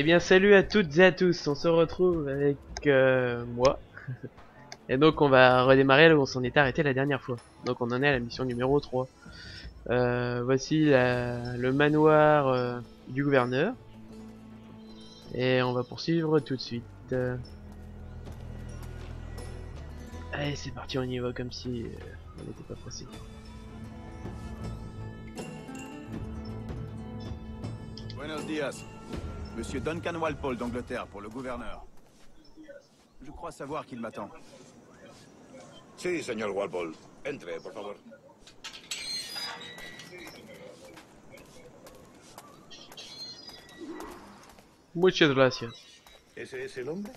Eh bien salut à toutes et à tous, on se retrouve avec euh, moi. et donc on va redémarrer là où on s'en était arrêté la dernière fois. Donc on en est à la mission numéro 3. Euh, voici la- le manoir euh, du gouverneur. Et on va poursuivre tout de suite. Allez c'est parti on y va comme si on n'était pas pressé. Buenos días. Monsieur Duncan Walpole d'Angleterre pour le gouverneur. Je crois savoir qu'il m'attend. Sí, señor Walpole. Entre, por favor. Muchas gracias. ¿Ese es el hombre?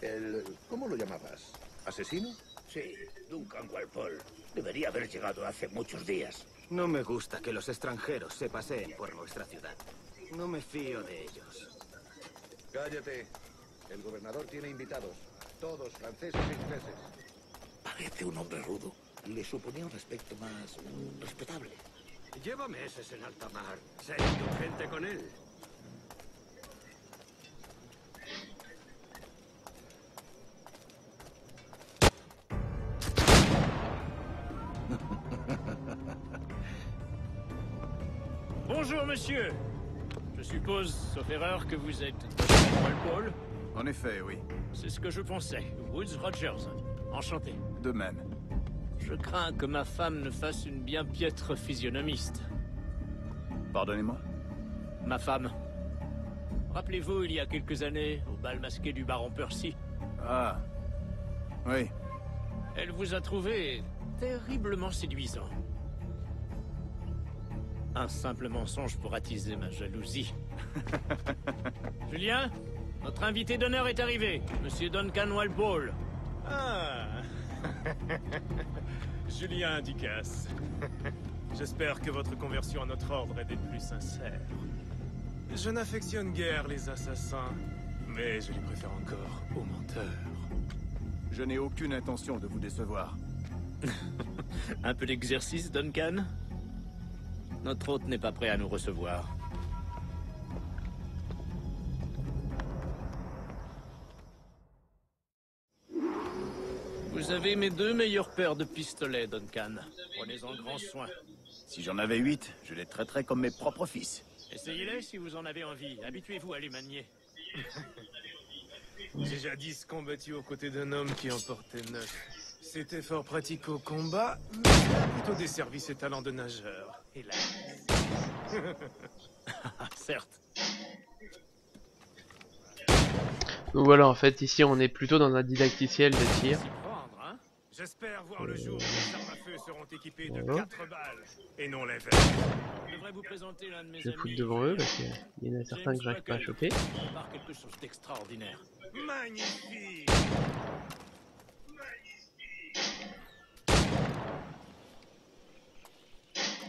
El... ¿Cómo lo llamabas? ¿Asesino? Sí, Duncan Walpole. Debería haber llegado hace muchos días. No me gusta que los extranjeros se paseen por nuestra ciudad. No me fío de ellos. Cállate. El gobernador tiene invitados. Todos franceses e ingleses. Parece un hombre rudo. Le suponía un aspecto más mm, respetable. Lleva meses en alta mar. Sé indulgente con él. Bonjour, monsieur. Je suppose, sauf erreur, que vous êtes Walpole. En effet, oui. C'est ce que je pensais. Woods Rogers. Enchanté. De même. Je crains que ma femme ne fasse une bien piètre physionomiste. Pardonnez-moi. Ma femme. Rappelez-vous, il y a quelques années, au bal masqué du baron Percy, Ah. Oui. elle vous a trouvé terriblement séduisant. Un simple mensonge pour attiser ma jalousie. Julien, notre invité d'honneur est arrivé, Monsieur Duncan Walpole. Ah Julien Ducasse. J'espère que votre conversion à notre ordre est des plus sincères. Je n'affectionne guère les assassins, mais je les préfère encore aux menteurs. Je n'ai aucune intention de vous décevoir. Un peu d'exercice, Duncan? Notre hôte n'est pas prêt à nous recevoir. Vous avez mes deux meilleures paires de pistolets, Duncan. Prenez-en grand soin. Si j'en avais huit, je les traiterais comme mes propres fils. Essayez-les si vous en avez envie. Habituez-vous à les manier. J'ai jadis combattu aux côtés d'un homme qui en portait neuf. C'était fort pratique au combat, mais plutôt des services et talents de nageur. Hélas. Ah, certes. Donc voilà en fait ici on est plutôt dans un didacticiel de tir. J'espère voir le jour où les armes à feu seront équipées de Voilà. quatre balles, et non l'inverse. Je devrais vous présenter l'un de mes Je vais amis. foutre devant eux parce qu'il y en a certains que j'arrive pas à choper. Par quelque chose d'extraordinaire. Magnifique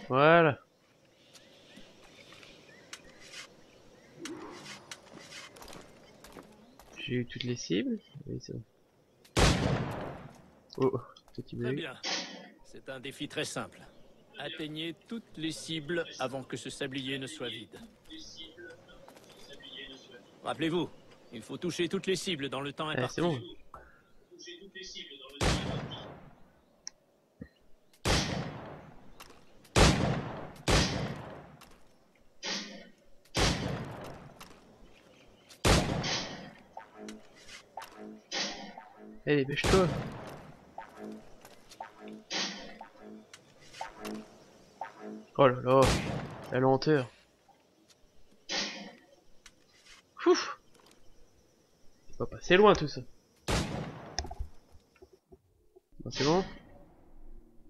Voilà. J'ai eu toutes les cibles. Oui, c'est bon. Oh, petit Très bien. C'est un défi très simple. Atteignez toutes les cibles avant que ce sablier ne soit vide. Rappelez-vous, il faut toucher toutes les cibles dans le temps Eh, imparti. c'est bon. Eh, dépêche-toi. Oh là là, la lenteur. Ouf. C'est pas passé loin tout ça. Bon, c'est bon.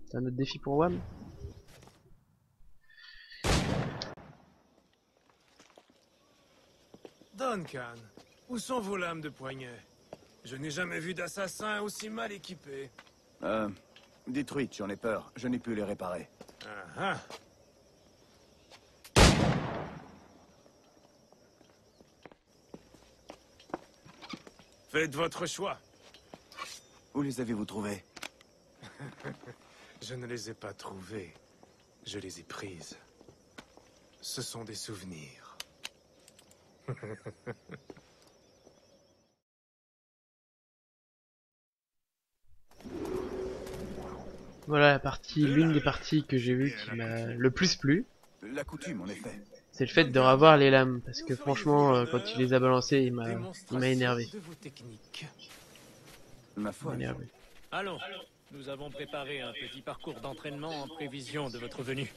C'est un autre défi pour WAM? Duncan, où sont vos lames de poignet? Je n'ai jamais vu d'assassin aussi mal équipé. Euh. Détruites, j'en ai peur. Je n'ai pu les réparer. Ah ah. Faites votre choix. Où les avez-vous trouvés? Je ne les ai pas trouvées. Je les ai prises. Ce sont des souvenirs. Voilà la partie, l'une des parties que j'ai vues qui m'a le plus plu, La coutume, en effet. C'est le fait de revoir les lames, parce que franchement, euh, quand tu les as balancées, il m'a, il m'a énervé. Il m'a foi. énervé. Allons, nous avons préparé un petit parcours d'entraînement en prévision de votre venue.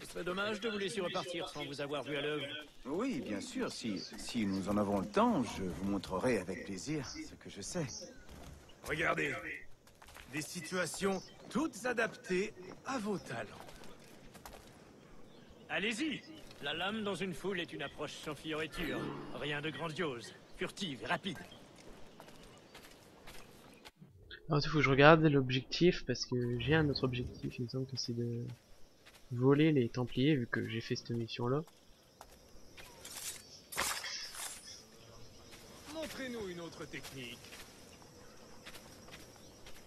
Ce serait dommage de vous laisser repartir sans vous avoir vu à l'œuvre. Oui, bien sûr. Si, si nous en avons le temps, je vous montrerai avec plaisir ce que je sais. Regardez. Des situations toutes adaptées à vos talents. Allez-y La lame dans une foule est une approche sans fioriture. Rien de grandiose, furtive et rapide. Alors, il faut que je regarde l'objectif, parce que j'ai un autre objectif, il me semble que c'est de voler les Templiers, vu que j'ai fait cette mission-là. Montrez-nous une autre technique.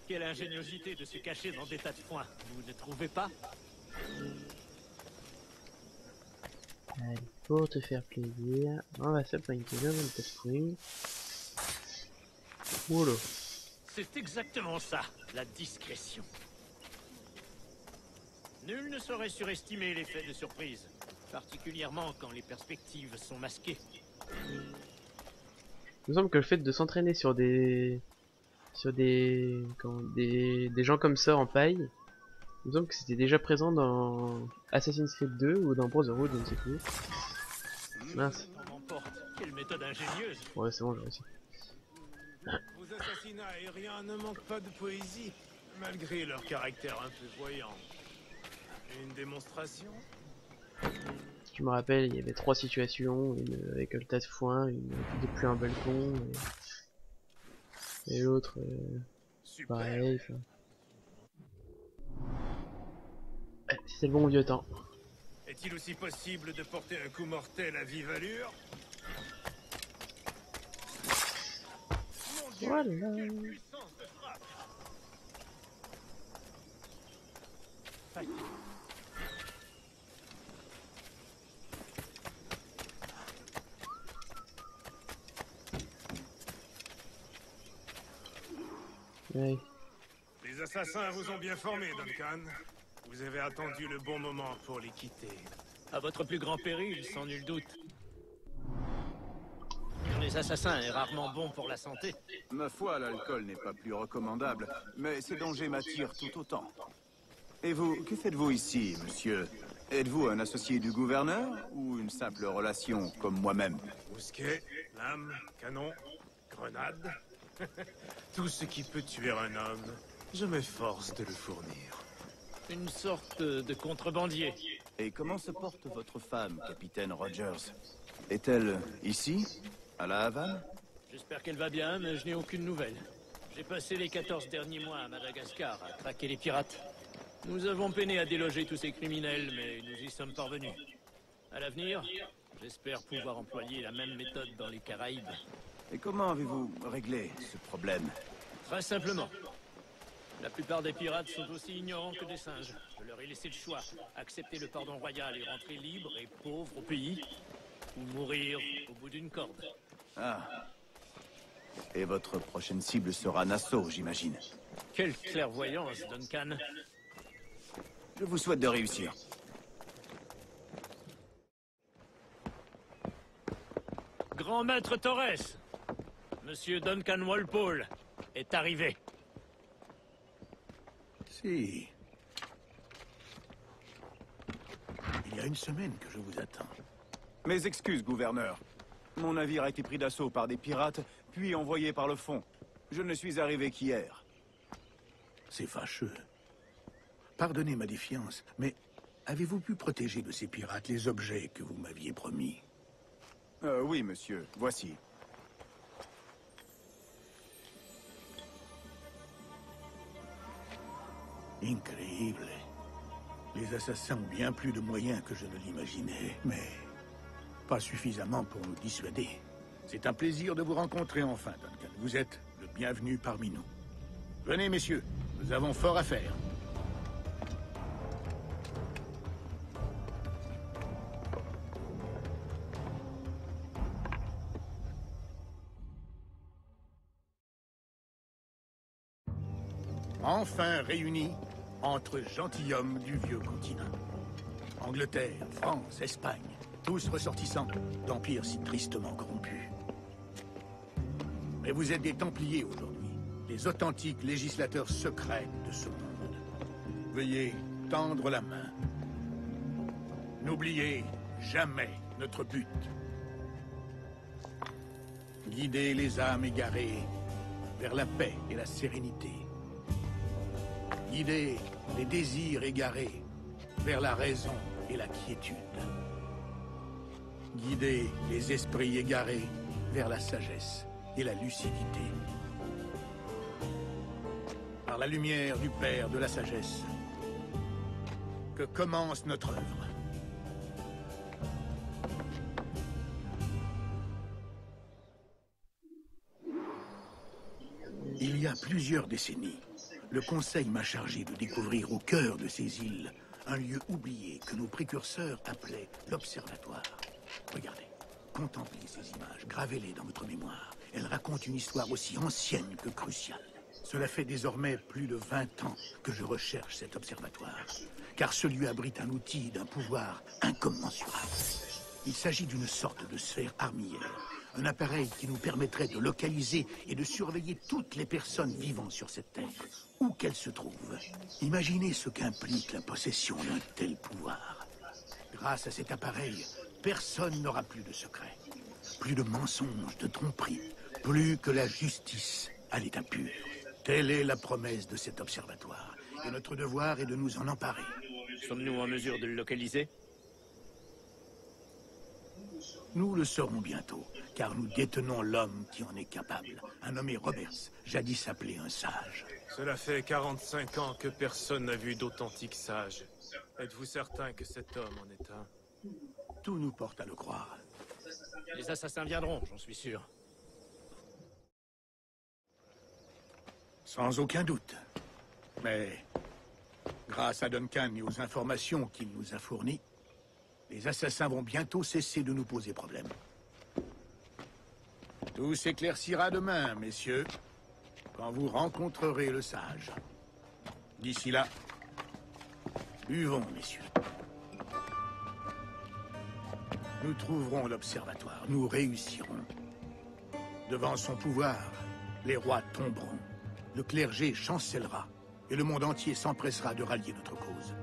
Quelle ingéniosité de se cacher dans des tas de foin, vous ne trouvez pas? Allez, pour te faire plaisir, on va s'appointer dans le test swing. Oula. C'est exactement ça, la discrétion. Nul ne saurait surestimer l'effet de surprise, particulièrement quand les perspectives sont masquées. Il me semble que le fait de s'entraîner sur des sur des comment, des des gens comme ça en paille, il me semble que c'était déjà présent dans Assassin's Creed 2 ou dans Brotherhood, je ne sais plus. Mince. Quelle méthode ingénieuse Ouais, c'est bon, j'ai réussi. Vos assassinats aériens ne manquent pas de poésie, malgré leur caractère un peu voyant. Une démonstration? Je me rappelle, il y avait trois situations, une avec le tas de foin, une depuis un balcon, et, et l'autre euh, pareil. enfin. C'est le bon vieux temps. Est-il aussi possible de porter un coup mortel à vive allure? Voilà. Les assassins vous ont bien formé, Duncan. Vous avez attendu le bon moment pour les quitter. À votre plus grand péril, sans nul doute. Les assassins est rarement bon pour la santé. Ma foi, l'alcool n'est pas plus recommandable, mais ces dangers m'attirent tout autant. Et vous, que faites-vous ici, monsieur? Êtes-vous un associé du gouverneur ou une simple relation comme moi-même? Mousquet, lame, canon, grenade. Tout ce qui peut tuer un homme, je m'efforce de le fournir. Une sorte de contrebandier. Et comment se porte votre femme, capitaine Rogers Est-elle ici À la Havane J'espère qu'elle va bien, mais je n'ai aucune nouvelle. J'ai passé les 14 derniers mois à Madagascar à traquer les pirates. Nous avons peiné à déloger tous ces criminels, mais nous y sommes parvenus. À l'avenir, j'espère pouvoir employer la même méthode dans les Caraïbes. Et comment avez-vous réglé ce problème Très simplement. La plupart des pirates sont aussi ignorants que des singes. Je leur ai laissé le choix. Accepter le pardon royal et rentrer libre et pauvre au pays, ou mourir au bout d'une corde. Ah. Et votre prochaine cible sera Nassau, j'imagine. Quelle clairvoyance, Duncan. Je vous souhaite de réussir. Grand maître Torres, Monsieur Duncan Walpole est arrivé. Il y a une semaine que je vous attends. Mes excuses, gouverneur. Mon navire a été pris d'assaut par des pirates, puis envoyé par le fond. Je ne suis arrivé qu'hier. C'est fâcheux. Pardonnez ma défiance, mais avez-vous pu protéger de ces pirates les objets que vous m'aviez promis? Euh, oui, monsieur. Voici. Incroyable. Les assassins ont bien plus de moyens que je ne l'imaginais, mais pas suffisamment pour nous dissuader. C'est un plaisir de vous rencontrer enfin, Duncan. Vous êtes le bienvenu parmi nous. Venez, messieurs, nous avons fort à faire. Enfin réunis, entre gentilshommes du vieux continent. Angleterre, France, Espagne, tous ressortissants d'empires si tristement corrompus. Mais vous êtes des Templiers aujourd'hui, les authentiques législateurs secrets de ce monde. Veuillez tendre la main. N'oubliez jamais notre but. Guider les âmes égarées vers la paix et la sérénité. Guider les désirs égarés vers la raison et la quiétude. Guider les esprits égarés vers la sagesse et la lucidité. Par la lumière du Père de la sagesse, que commence notre œuvre. Il y a plusieurs décennies, le Conseil m'a chargé de découvrir au cœur de ces îles un lieu oublié que nos précurseurs appelaient l'Observatoire. Regardez, contemplez ces images, gravez-les dans votre mémoire. Elles racontent une histoire aussi ancienne que cruciale. Cela fait désormais plus de 20 ans que je recherche cet observatoire, car ce lieu abrite un outil d'un pouvoir incommensurable. Il s'agit d'une sorte de sphère armillaire, un appareil qui nous permettrait de localiser et de surveiller toutes les personnes vivant sur cette terre, où qu'elles se trouvent. Imaginez ce qu'implique la possession d'un tel pouvoir. Grâce à cet appareil, personne n'aura plus de secrets, plus de mensonges, de tromperies, plus que la justice à l'état pur. Telle est la promesse de cet observatoire, et notre devoir est de nous en emparer. Sommes-nous en mesure de le localiser? Nous le saurons bientôt, car nous détenons l'homme qui en est capable, un nommé Roberts, jadis appelé un sage. Cela fait 45 ans que personne n'a vu d'authentiques sages. Êtes-vous certain que cet homme en est un? Tout nous porte à le croire. Les assassins viendront, j'en suis sûr. Sans aucun doute. Mais, grâce à Duncan et aux informations qu'il nous a fournies, les assassins vont bientôt cesser de nous poser problème. Tout s'éclaircira demain, messieurs, quand vous rencontrerez le sage. D'ici là, buvons, messieurs. Nous trouverons l'observatoire, nous réussirons. Devant son pouvoir, les rois tomberont, le clergé chancellera, et le monde entier s'empressera de rallier notre cause.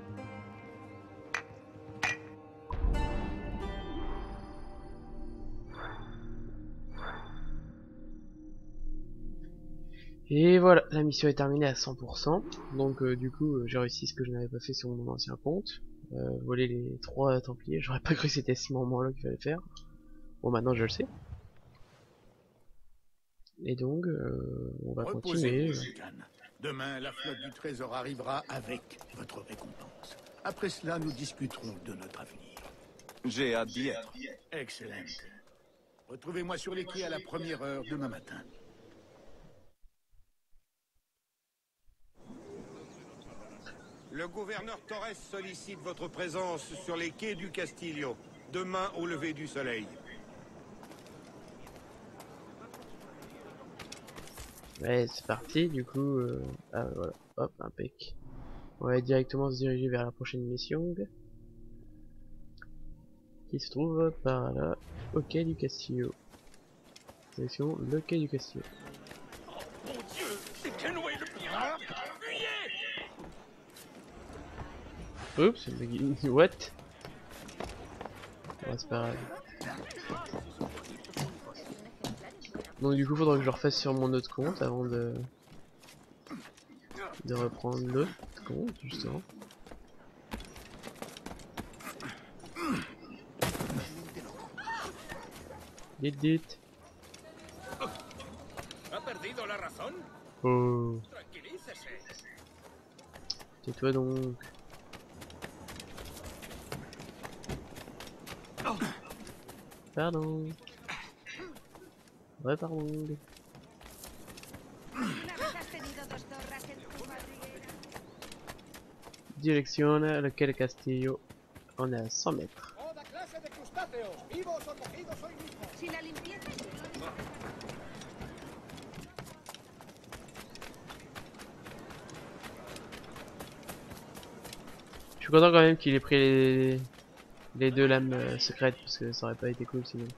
Et voilà, la mission est terminée à 100%. Donc euh, du coup, euh, j'ai réussi ce que je n'avais pas fait sur mon ancien compte. Euh, voler les trois Templiers. J'aurais pas cru que c'était ce moment-là qu'il fallait faire. Bon, maintenant je le sais. Et donc, euh, on va continuer. Demain, la flotte du trésor arrivera avec votre récompense. Après cela, nous discuterons de notre avenir. J'ai hâte d'y être. Excellent. Retrouvez-moi sur les quais à la première heure demain matin. Le gouverneur Torres sollicite votre présence sur les quais du Castillo, demain au lever du soleil. Ouais, c'est parti, du coup, euh... ah, voilà, hop, impec. On va directement se diriger vers la prochaine mission. Qui se trouve par là, au quai du Castillo. Direction le quai du Castillo. Oups, what? Bon, c'est pas grave. Donc du coup faudra que je le refasse sur mon autre compte avant de de reprendre l'autre compte justement. Dit dit. Oh. Tais-toi donc. Pardon. Ouais, pardon. Direction lequel castillo On est à 100 mètres. Je suis content quand même qu'il ait pris les les deux lames euh, secrètes parce que ça aurait pas été cool sinon.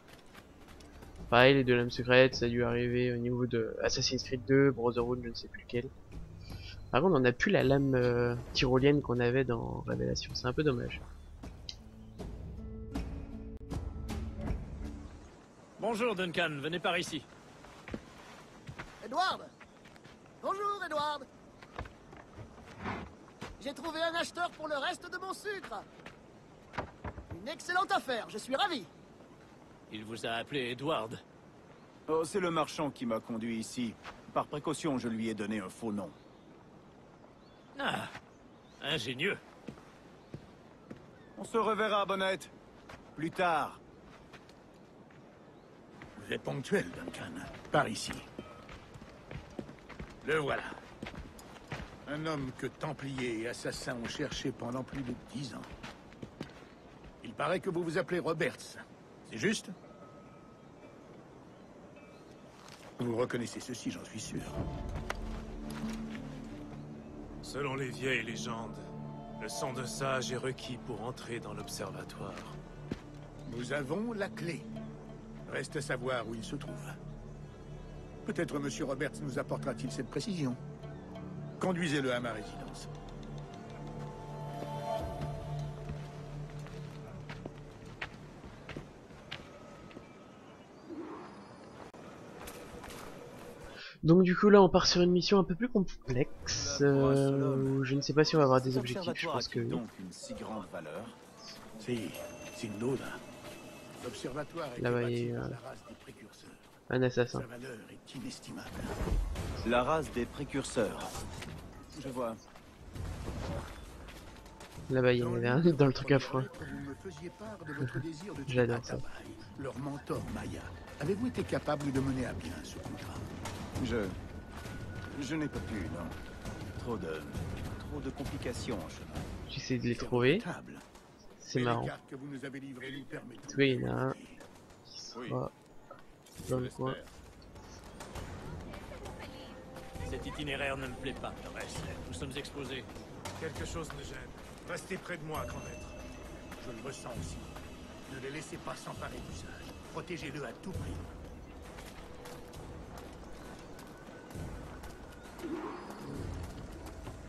Pareil, les deux lames secrètes, ça a dû arriver au niveau de Assassin's Creed 2, Brotherhood, je ne sais plus lequel. Par contre, on n'a plus la lame euh, tyrolienne qu'on avait dans Révélation, c'est un peu dommage. Bonjour Duncan, venez par ici. Edward Bonjour, Edward J'ai trouvé un acheteur pour le reste de mon sucre Une excellente affaire, je suis ravi Il vous a appelé Edward. Oh, c'est le marchand qui m'a conduit ici. Par précaution, je lui ai donné un faux nom. Ah, ingénieux. On se reverra, Bonnette. Plus tard. Vous êtes ponctuel, Duncan. Par ici. Le voilà. Un homme que Templiers et assassins ont cherché pendant plus de dix ans. Il paraît que vous vous appelez Roberts. C'est juste Vous reconnaissez ceci, j'en suis sûr. Selon les vieilles légendes, le sang de sage est requis pour entrer dans l'observatoire. Nous avons la clé. Reste à savoir où il se trouve. Peut-être M. Roberts nous apportera-t-il cette précision. Conduisez-le à ma résidence. Donc du coup là on part sur une mission un peu plus complexe. euh, je ne sais pas si on va avoir des objectifs, je pense que donc une si grande valeur Si, Sindoda. L'observatoire est Là-bas, il y a, par euh, la race des précurseurs. Un assassin. Sa valeur est inestimable. La race des précurseurs. Je vois. Là-bas il y en avait un dans le truc à froid. J'adore ça. Leur mentor Maya. Avez-vous été capable de mener à bien ce contrat? Je... Je n'ai pas pu, non. Trop de... Trop de complications en chemin. J'essaie de les trouver, c'est marrant. tout cas, il y en a un qui Oui. sera dans le coin. Cet itinéraire ne me plaît pas, Torres. Nous sommes exposés. Quelque chose me gêne. Restez près de moi, grand maître. Je le ressens aussi. Ne les laissez pas s'emparer du sage. Protégez-le à tout prix.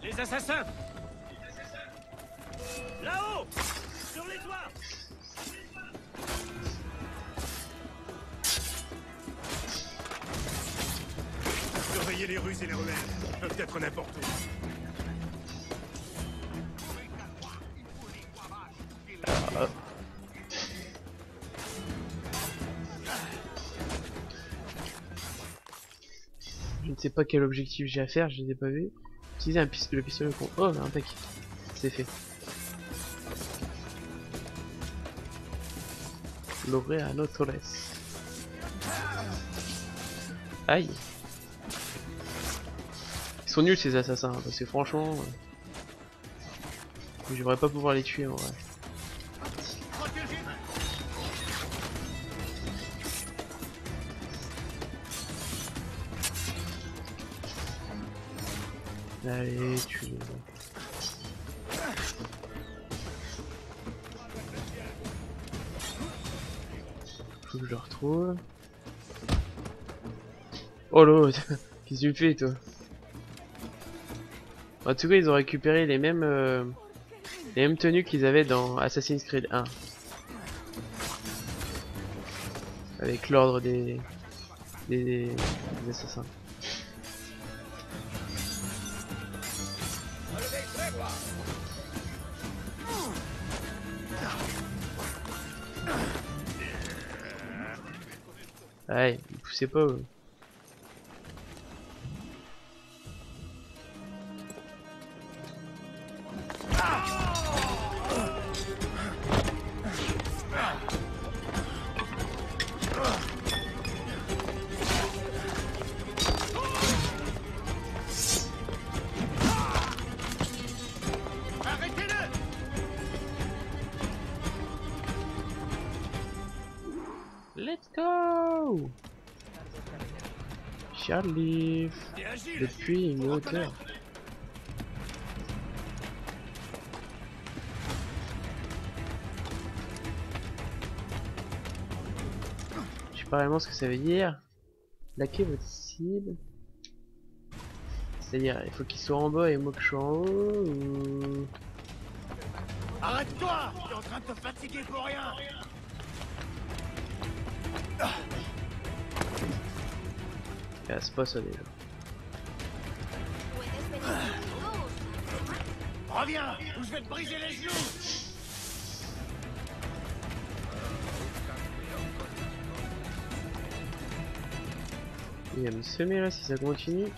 Les assassins Là-haut Sur les toits Surveillez les rues et les remèdes. Ils peuvent être n'importe où. Je ne sais pas quel objectif j'ai à faire, je les ai pas vus. Utiliser un le pistolet con. Oh, un tac. C'est fait. Notre laisse. Aïe. Ils sont nuls ces assassins, parce que franchement... euh, Je devrais pas pouvoir les tuer en vrai. Les Faut que je le retrouve. Oh l'autre Qu'est-ce que tu fais toi En tout cas ils ont récupéré les mêmes euh, les mêmes tenues qu'ils avaient dans Assassin's Creed 1. Avec l'ordre des des assassins. Ouais, il poussait pas. eux. J'arrive depuis une hauteur. Je sais pas vraiment ce que ça veut dire. Laquer votre cible. C'est-à-dire, il faut qu'il soit en bas et moi que je sois en haut ou... Arrête-toi T'es en train de te fatiguer pour rien ah c'est pas ça déjà. Reviens ou je vais te briser les genoux Il va me semer là si ça continue.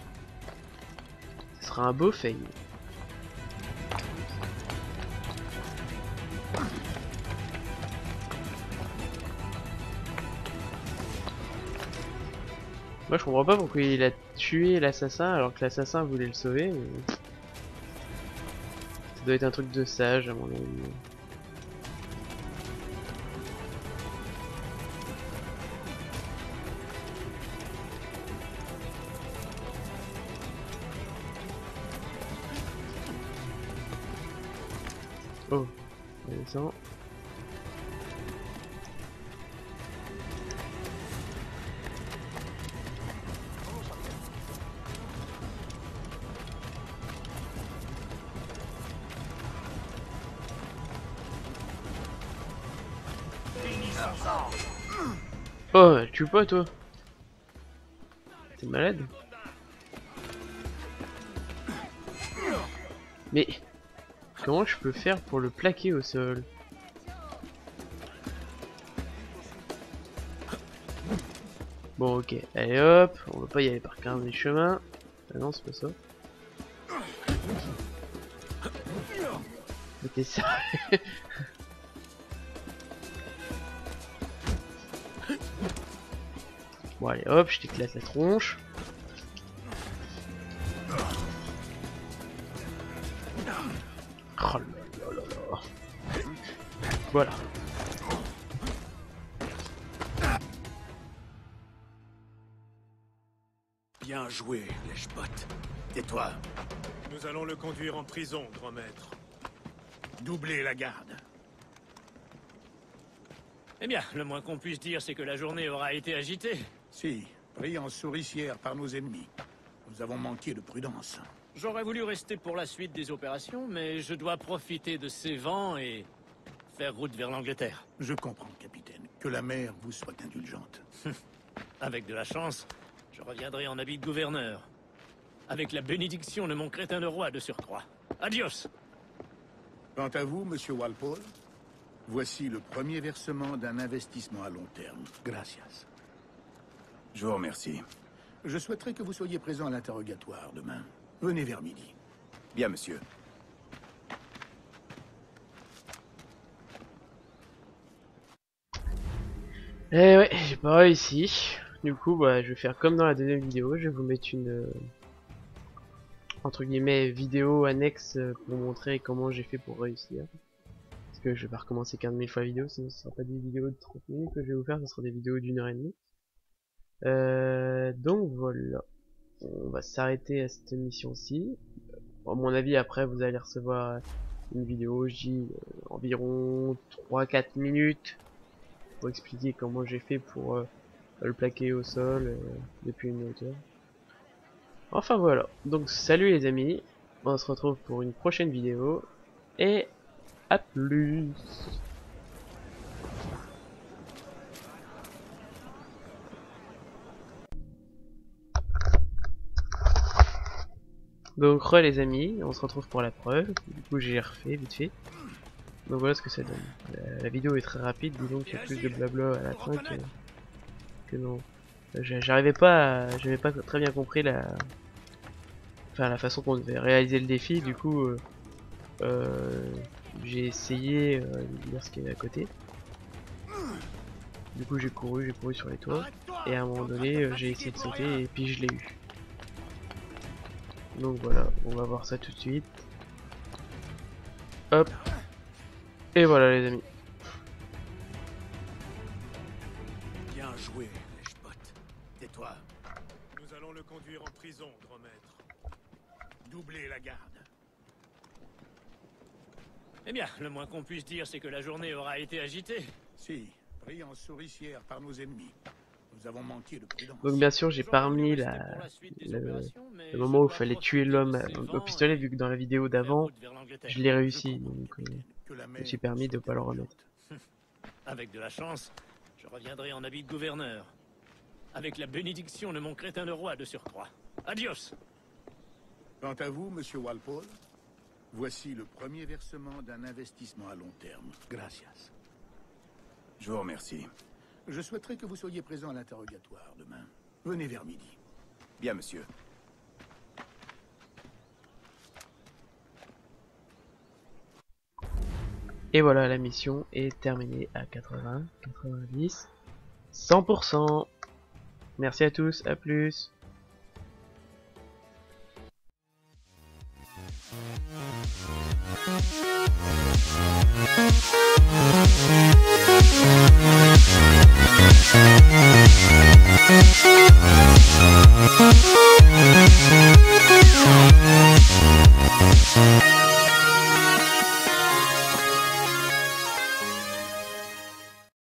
Ce sera un beau fail. Moi je comprends pas pourquoi il a tué l'assassin alors que l'assassin voulait le sauver. mais- Ça doit être un truc de sage à mon avis. Oh, descend. Oh, tu tue pas toi. T'es malade. Mais comment je peux faire pour le plaquer au sol? Bon ok, allez hop, on va pas y aller par 15 des chemins. Ah non, c'est pas ça. Mais t'es Bon allez hop, je t'éclate la tronche. Oh là là là là. Voilà. Bien joué, lèche-botte. Tais-toi. Nous allons le conduire en prison, grand maître. Doublez la garde. Eh bien, le moins qu'on puisse dire, c'est que la journée aura été agitée. Si, pris en souricière par nos ennemis. Nous avons manqué de prudence. J'aurais voulu rester pour la suite des opérations, mais je dois profiter de ces vents et faire route vers l'Angleterre. Je comprends, capitaine. Que la mer vous soit indulgente. Avec de la chance, je reviendrai en habit de gouverneur. Avec la bénédiction de mon crétin de roi de surcroît. Adios Quant à vous, monsieur Walpole, voici le premier versement d'un investissement à long terme. Gracias. Je vous remercie. Je souhaiterais que vous soyez présent à l'interrogatoire demain. Venez vers midi. Bien, monsieur. Eh ouais, j'ai pas réussi. Du coup, bah, je vais faire comme dans la deuxième vidéo. Je vais vous mettre une euh, entre guillemets vidéo annexe euh, pour vous montrer comment j'ai fait pour réussir. Parce que je vais pas recommencer 15 000 fois la vidéo, sinon ce sera pas des vidéos de 30 minutes que je vais vous faire, ce sera des vidéos d'une heure et demie. Euh, donc voilà. On va s'arrêter à cette mission-ci. À mon avis, après, vous allez recevoir une vidéo, dis, euh, environ 3-4 minutes pour expliquer comment j'ai fait pour euh, le plaquer au sol euh, depuis une hauteur. Enfin voilà, donc salut les amis, on se retrouve pour une prochaine vidéo, et à plus Donc re les amis, on se retrouve pour la preuve, du coup j'ai refait vite fait. Donc voilà ce que ça donne. La, la vidéo est très rapide, disons qu'il y a plus de blabla à la fin que, non. J'a- J'arrivais pas, j'avais pas très bien compris la, enfin la façon qu'on devait réaliser le défi. Du coup, euh, euh, j'ai essayé euh, de lire ce qu'il y avait à côté. Du coup, j'ai couru, j'ai couru sur les toits, et à un moment donné, euh, j'ai essayé de sauter et puis je l'ai eu. Donc voilà, on va voir ça tout de suite. Hop. Et voilà les amis. Bien joué, lèche-botte. Tais-toi. Nous allons le conduire en prison, grand maître. Doublez la garde. Eh bien, le moins qu'on puisse dire, c'est que la journée aura été agitée. Si, pris en souricière par nos ennemis. Nous avons manqué de prudence. Donc bien sûr, j'ai rester la, le- moment où il fallait tuer l'homme au- pistolet, et vu que dans la vidéo faire d'avant, je l'ai réussi. Donc, euh, je me suis permis de pas le remettre. Avec de la chance, je reviendrai en habit de gouverneur. Avec la bénédiction de mon crétin de roi de surcroît. Adios Quant à vous, monsieur Walpole, voici le premier versement d'un investissement à long terme. Gracias. Je vous remercie. Je souhaiterais que vous soyez présent à l'interrogatoire demain. Venez vers midi. Bien, monsieur. Et voilà, la mission est terminée à 80, 90, 100%. Merci à tous, à plus.